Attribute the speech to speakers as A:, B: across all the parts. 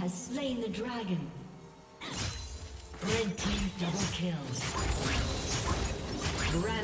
A: has slain the dragon. Red team double kill. Rampage.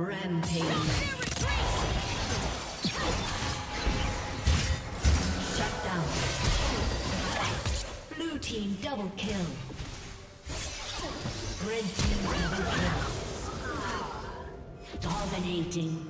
A: Rampage. Shut down. Blue team double kill. Red team double kill. Dominating.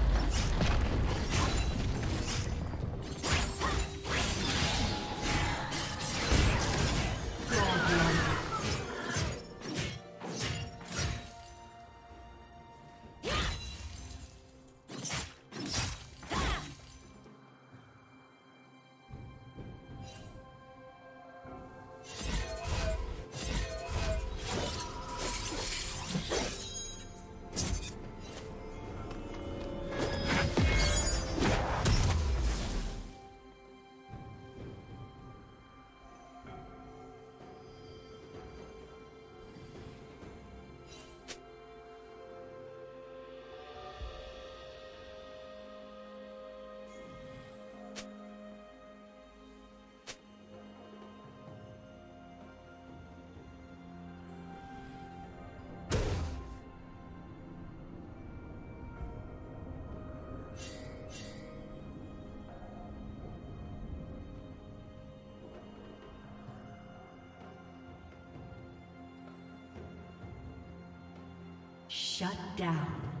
A: Shut down.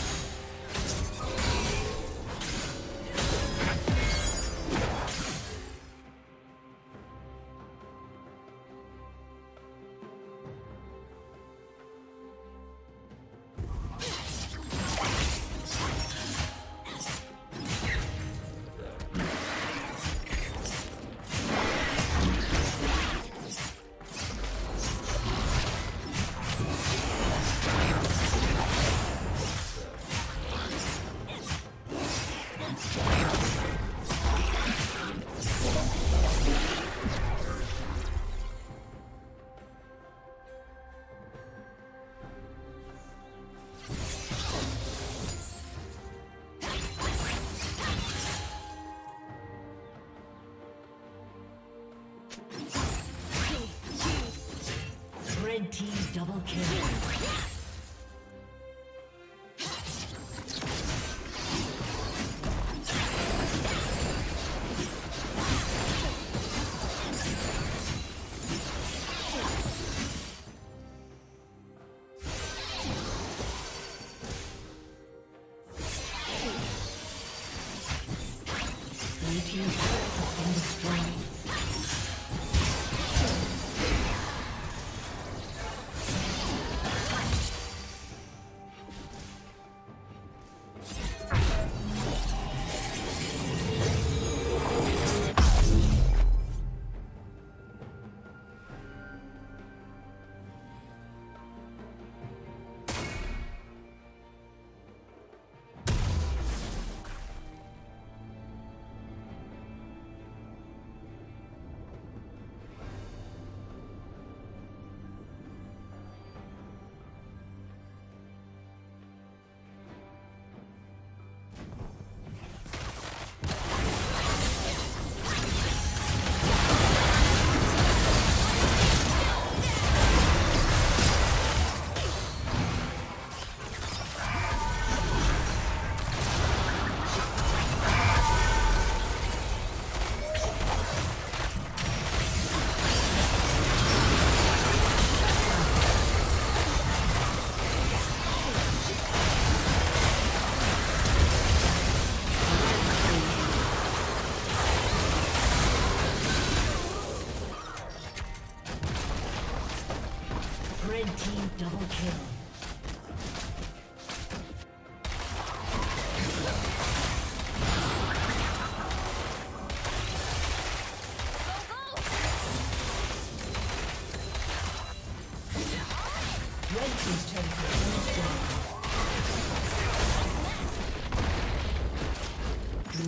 A: Double kill.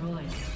B: Disconnected.